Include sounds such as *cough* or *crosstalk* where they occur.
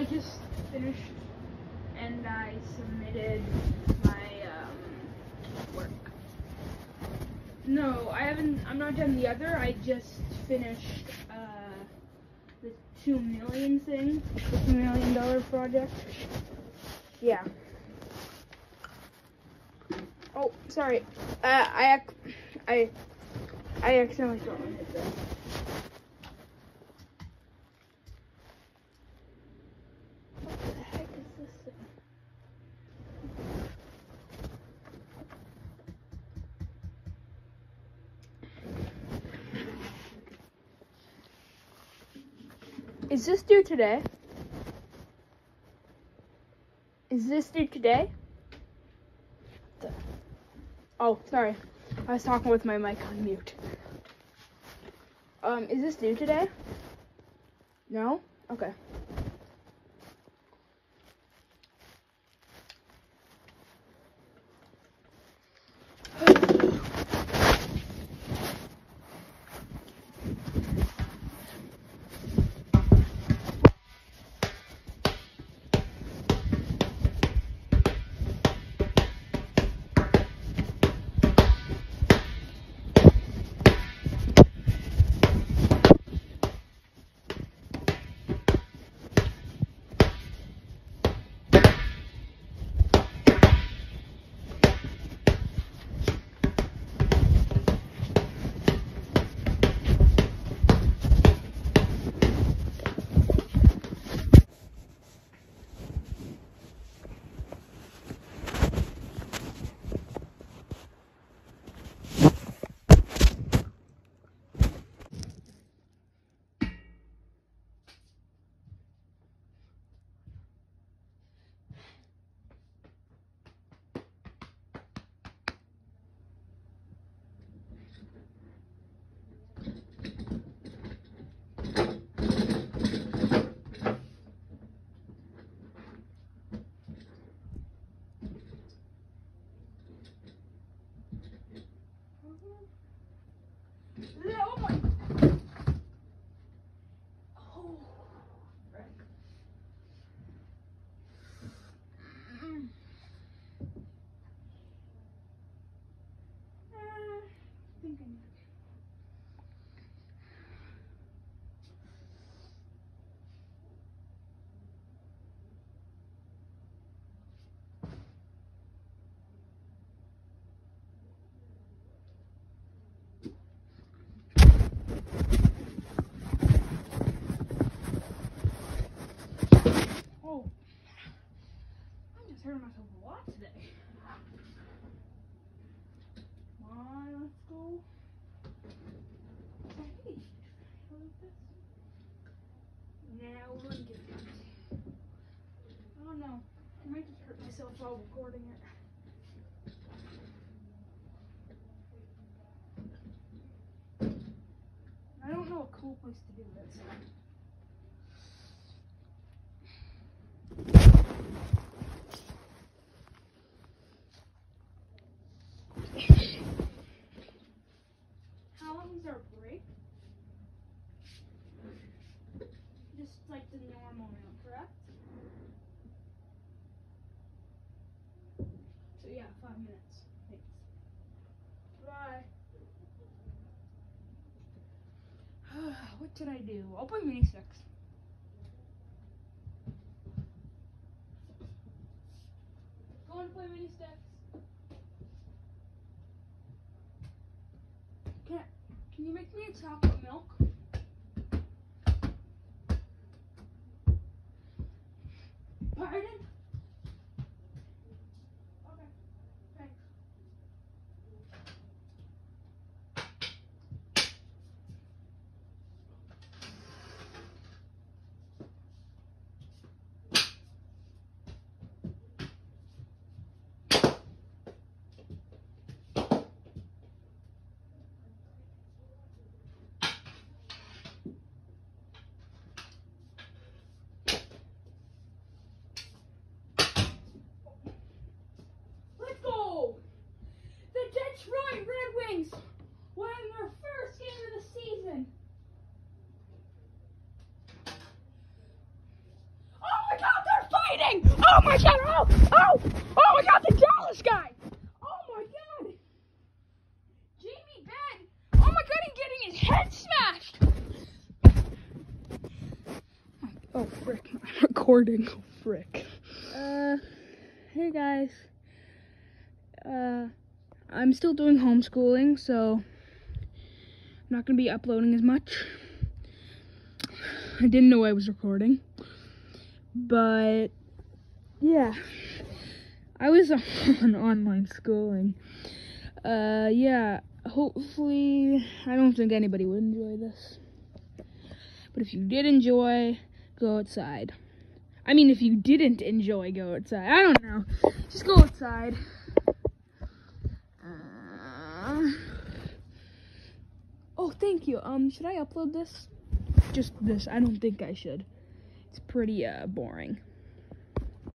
I just finished and I submitted my um, work. No, I haven't, I'm not done the other. I just finished uh, the two million thing, the two million dollar project. Yeah. Oh, sorry. Uh, I, I, I accidentally dropped my headset. Is this due today? Is this due today? Oh, sorry. I was talking with my mic on mute. Um, is this due today? No? Okay. Oh my. Oh, frick. Mm. Uh, I think I need to- Oh. Hurting myself a lot today. On, let's go. Now we're gonna get it. Oh no, I might just hurt myself while recording it. I don't know a cool place to do this. Five minutes. Thanks. Bye. *sighs* what did I do? I'll play mini sticks. Go and play mini sticks. Can, can you make me a chocolate milk? Pardon? Okay, thanks. Let's go! The Detroit Red Wings won their first game of the season. Oh my god, they're fighting! Oh my god, oh! Oh! Oh my god, the Dallas guy! Oh my god! Jamie Benn! Oh my god! He's getting his head smashed. Oh, frick. I'm *laughs* recording. Oh, frick. Uh, hey guys. Uh, I'm still doing homeschooling, so I'm not gonna be uploading as much. I didn't know I was recording. But, yeah. I was *laughs* on online schooling. Uh, yeah. Hopefully, I don't think anybody would enjoy this. But if you did enjoy, go outside. I mean, if you didn't enjoy, go outside. I don't know. Just go outside. Uh, oh, thank you. Um, should I upload this? Just this. I don't think I should. It's pretty uh boring.